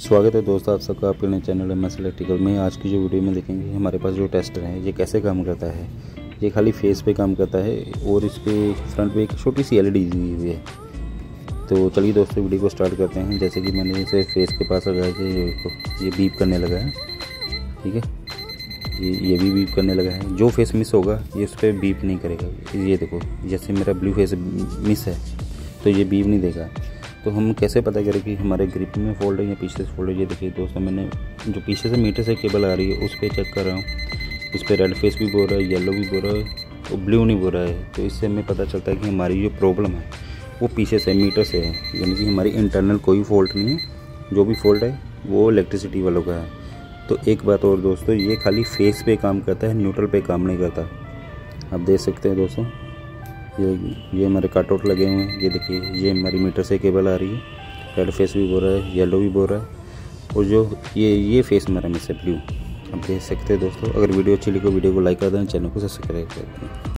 स्वागत है दोस्तों आप सबका आपके नए चैनल एम एस इलेक्ट्रिकल में। आज की जो वीडियो में देखेंगे, हमारे पास जो टेस्टर है, ये कैसे काम करता है? ये खाली फेस पे काम करता है और इस पर फ्रंट पे एक छोटी सी एल डी दी हुई है। तो चलिए दोस्तों वीडियो को स्टार्ट करते हैं। जैसे कि मैंने इसे फेस के पास लगाया कि ये बीप करने लगा है। ठीक है? ये ये भी बीप करने लगा है। जो फेस मिस होगा, ये उस पर बीप नहीं करेगा। ये देखो, जैसे मेरा ब्लू फेस मिस है तो ये बीप नहीं देगा। तो हम कैसे पता करें कि हमारे ग्रिप में फोल्ड है या पीछे से फोल्ड है? ये देखिए दोस्तों, मैंने जो पीछे से मीटर से केबल आ रही है, उस पर चेक कर रहा हूँ। उस पर रेड फेस भी बोल रहा है येलो भी बोल रहा है और ब्लू नहीं बोल रहा है। तो इससे हमें पता चलता है कि हमारी जो प्रॉब्लम है, वो पीछे से मीटर से है। यानी कि हमारी इंटरनल कोई फॉल्ट नहीं है, जो भी फॉल्ट है, वो इलेक्ट्रिसिटी वालों का है। तो एक बात और दोस्तों, ये खाली फेस पे काम करता है न्यूट्रल पे काम नहीं करता। आप देख सकते हैं दोस्तों ये ये हमारे काट आउट लगे हुए हैं। ये देखिए, ये हमारी मीटर से केबल आ रही है। रेड फेस भी बो रहा है येलो भी बो रहा है। और जो ये ये फेस मेरा मिस ब्लू आप देख सकते हैं दोस्तों। अगर वीडियो अच्छी लगी वीडियो को लाइक कर दें, चैनल को सब्सक्राइब कर दें।